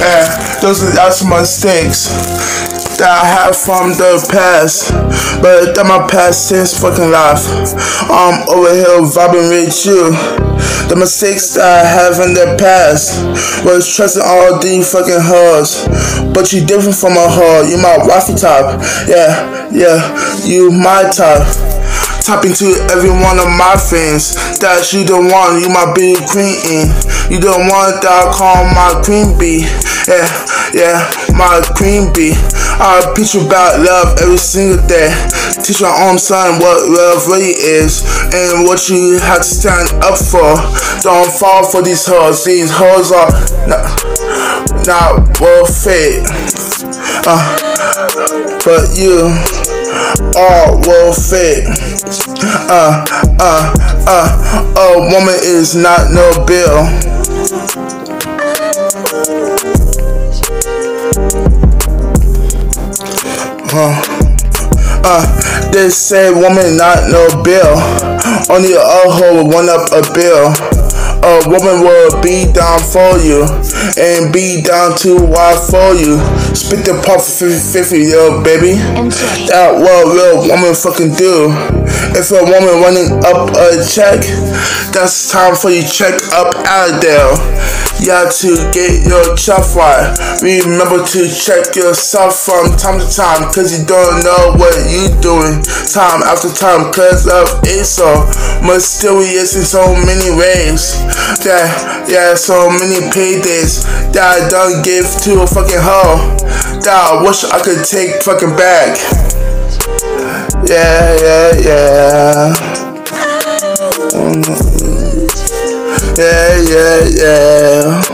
Yeah, those are that's mistakes that I have from the past, but that my past since fucking life. I'm over here vibing with you. The mistakes that I have in the past was trusting all these fucking hoes, but you different from a hoe. You my wifey type, yeah, yeah, you my type. Talking to every one of my friends that you the one, you my big queen. In. You the one that I call my queen bee. Yeah, yeah, my queen bee. I preach about love every single day. Teach my own son what love really is and what you have to stand up for. Don't fall for these hoes. These hoes are not, not worth it. Uh, but you all will fit. Uh, uh, uh, a woman is not no bill. Uh, uh, they say woman not no bill. Only a hoe will one up a bill. A woman will be down for you and be down to why for you. Spit the pop 50 yo baby. That what real woman fucking do. If a woman running up a check, that's time for you check up out of there. Have to get your stuff right. Remember to check yourself from time to time, cause you don't know what you doing time after time, cause of it's so mysterious in so many ways. That, yeah, so many paydays that I don't give to a fucking hoe that I wish I could take fucking back. Yeah, yeah, yeah. Yeah, yeah, yeah.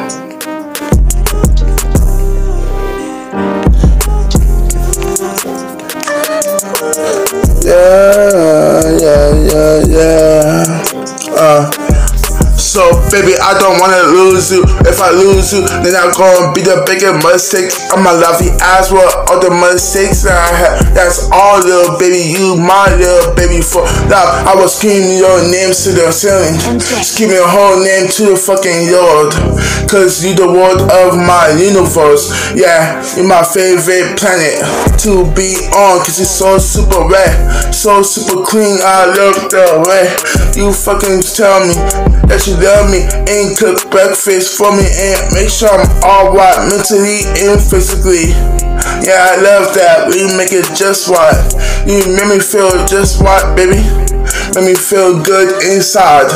Baby, I don't wanna lose you. If I lose you, then I'm gonna be the biggest mistake of my life. You what all the mistakes that I had. That's all, little baby. You, my little baby. For that, I was screaming your name to the ceiling. Screaming your whole name to the fucking Lord. Cause you the world of my universe. Yeah, you my favorite planet to be on. Cause you're so super red. So super clean. I love the way you fucking tell me that you love me and cook breakfast for me and make sure I'm alright mentally and physically. Yeah, I love that. We make it just right. You make me feel just right, baby. Make me feel good inside.